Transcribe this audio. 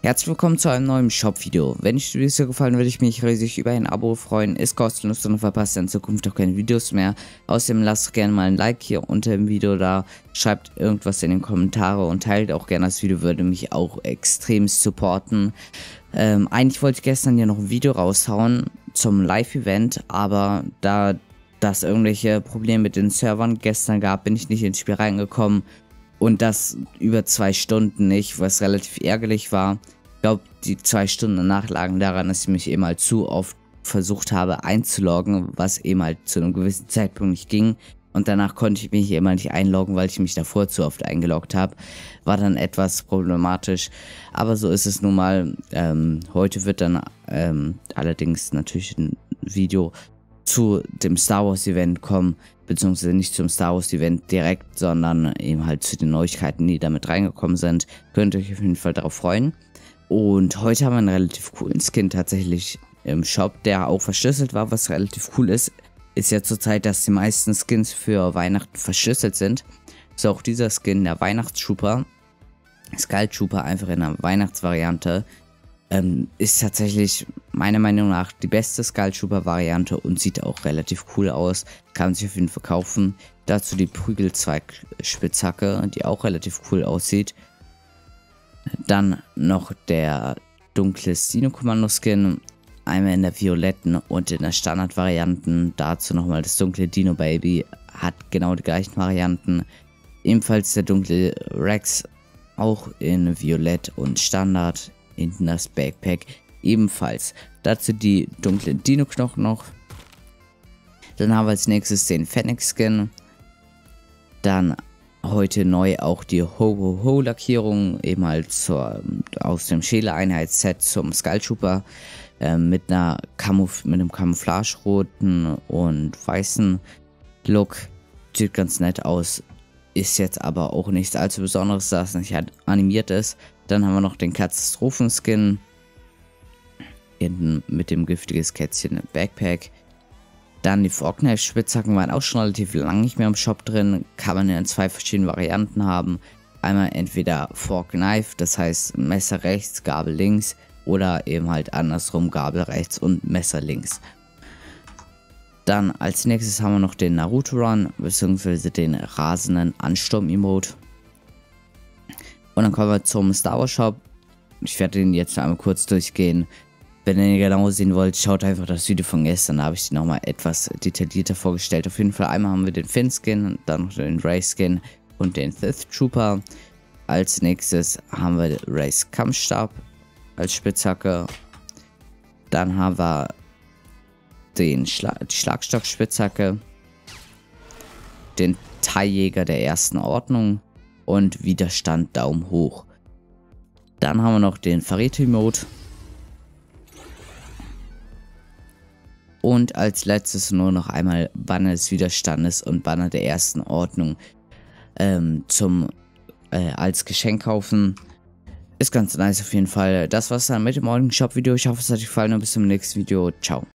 Herzlich willkommen zu einem neuen Shop-Video. Wenn euch die Video gefallen, würde ich mich riesig über ein Abo freuen. Ist kostenlos und verpasst in Zukunft auch keine Videos mehr. Außerdem lasst gerne mal ein Like hier unter dem Video da. Schreibt irgendwas in den Kommentare und teilt auch gerne das Video, würde mich auch extrem supporten. Ähm, eigentlich wollte ich gestern ja noch ein Video raushauen zum Live-Event, aber da das irgendwelche Probleme mit den Servern gestern gab, bin ich nicht ins Spiel reingekommen und das über zwei Stunden nicht, was relativ ärgerlich war. Ich glaube, die zwei Stunden danach lagen daran, dass ich mich eben halt zu oft versucht habe einzuloggen, was eben halt zu einem gewissen Zeitpunkt nicht ging. Und danach konnte ich mich immer nicht einloggen, weil ich mich davor zu oft eingeloggt habe. War dann etwas problematisch. Aber so ist es nun mal. Ähm, heute wird dann ähm, allerdings natürlich ein Video zu dem Star Wars Event kommen, beziehungsweise nicht zum Star Wars Event direkt, sondern eben halt zu den Neuigkeiten, die damit reingekommen sind. Könnt ihr euch auf jeden Fall darauf freuen. Und heute haben wir einen relativ coolen Skin tatsächlich im Shop, der auch verschlüsselt war, was relativ cool ist. Ist ja zurzeit, dass die meisten Skins für Weihnachten verschlüsselt sind. Ist auch dieser Skin, der Weihnachtstrooper. Skull Trooper einfach in der Weihnachtsvariante. Ähm, ist tatsächlich meiner Meinung nach die beste Skull Trooper Variante und sieht auch relativ cool aus. Kann sich auf jeden Fall kaufen. Dazu die Prügelzweig-Spitzhacke, die auch relativ cool aussieht. Dann noch der dunkle Dino-Kommando-Skin. Einmal in der violetten und in der Standard-Varianten. Dazu nochmal das dunkle Dino Baby. Hat genau die gleichen Varianten. Ebenfalls der dunkle Rex. Auch in Violett und Standard hinten das Backpack ebenfalls. Dazu die dunklen Dino-Knochen noch. Dann haben wir als nächstes den Fennec Skin. Dann heute neu auch die Ho-Ho-Ho-Lackierung, eben halt zur, aus dem Schäle-Einheitsset zum Skull Trooper äh, mit, einer Camouf mit einem Camouflage-roten und weißen Look. Sieht ganz nett aus, ist jetzt aber auch nichts allzu Besonderes, da es nicht animiert ist. Dann haben wir noch den Katastrophenskin. Hinten mit dem giftiges Kätzchen im Backpack. Dann die Forkknife-Spitzhacken waren auch schon relativ lange nicht mehr im Shop drin. Kann man in zwei verschiedenen Varianten haben. Einmal entweder Fork Knife, das heißt Messer rechts, Gabel links. Oder eben halt andersrum Gabel rechts und Messer links. Dann als nächstes haben wir noch den Naruto Run, beziehungsweise den rasenden Ansturm-Emote. Und dann kommen wir zum Star Wars Shop. Ich werde den jetzt einmal kurz durchgehen. Wenn ihr genau sehen wollt, schaut einfach das Video von gestern. Da habe ich den nochmal etwas detaillierter vorgestellt. Auf jeden Fall einmal haben wir den Finn-Skin, dann noch den Ray-Skin und den Sith Trooper. Als nächstes haben wir Rays Kampfstab als Spitzhacke. Dann haben wir den Schla die Schlagstock-Spitzhacke. Den Teiljäger der ersten Ordnung und Widerstand Daumen hoch. Dann haben wir noch den Verräter-Mode. Und als letztes nur noch einmal Banner des Widerstandes und Banner der ersten Ordnung ähm, zum äh, als Geschenk kaufen. Ist ganz nice auf jeden Fall. Das war's dann mit dem morgigen Shop-Video. Ich hoffe, es hat euch gefallen und bis zum nächsten Video. Ciao.